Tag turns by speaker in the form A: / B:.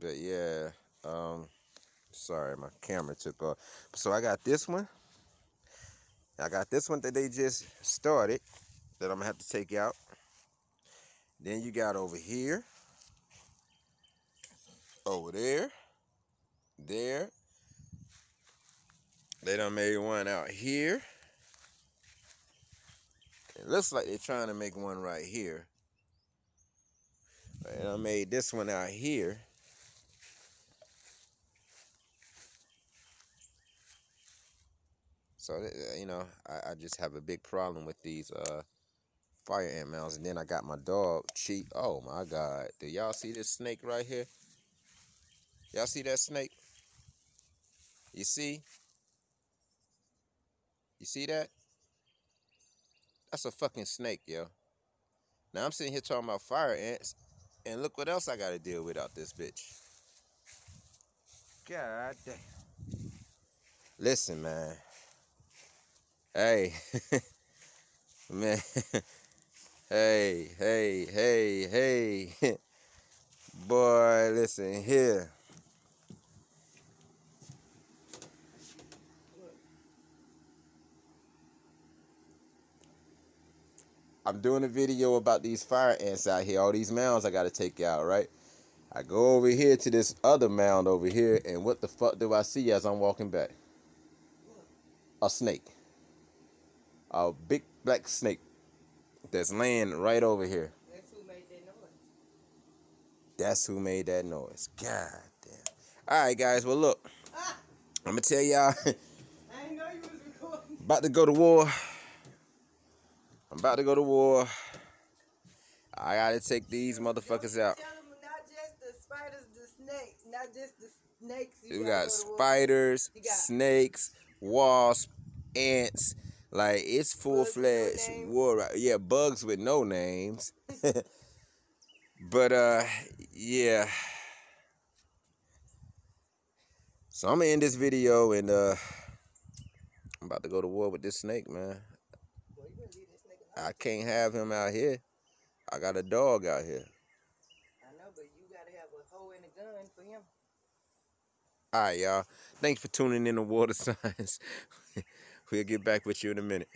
A: But yeah, um, sorry, my camera took off. So I got this one. I got this one that they just started that I'm gonna have to take out. Then you got over here, over there, there. They done made one out here. It looks like they're trying to make one right here. And I made this one out here. So, uh, you know, I, I, just have a big problem with these uh, fire ant mounds. And then I got my dog, Cheap. Oh, my God. Do y'all see this snake right here? Y'all see that snake? You see? You see that? That's a fucking snake, yo. Now I'm sitting here talking about fire ants, and look what else I gotta deal with out this bitch. God damn. Listen, man. Hey. man. hey, hey, hey, hey. Boy, listen here. I'm doing a video about these fire ants out here. All these mounds I got to take out, right? I go over here to this other mound over here, and what the fuck do I see as I'm walking back? A snake. A big black snake that's laying right over here.
B: That's who made that noise.
A: That's who made that noise. God damn. All right, guys. Well, look. Ah. I'm going to tell y'all.
B: I didn't know you was recording.
A: About to go to war. I'm about to go to war. I gotta take these motherfuckers out.
B: not just the spiders, the snakes, not just the snakes.
A: You we got go spiders, got snakes, wasps, ants. Like it's full fledged no war. Yeah, bugs with no names. but uh, yeah. So I'm gonna end this video and uh, I'm about to go to war with this snake, man. I can't have him out here. I got a dog out here.
B: I know, but you gotta have a hoe and a gun for him.
A: All right, y'all. Thanks for tuning in to WATA Signs. We'll get back with you in a minute.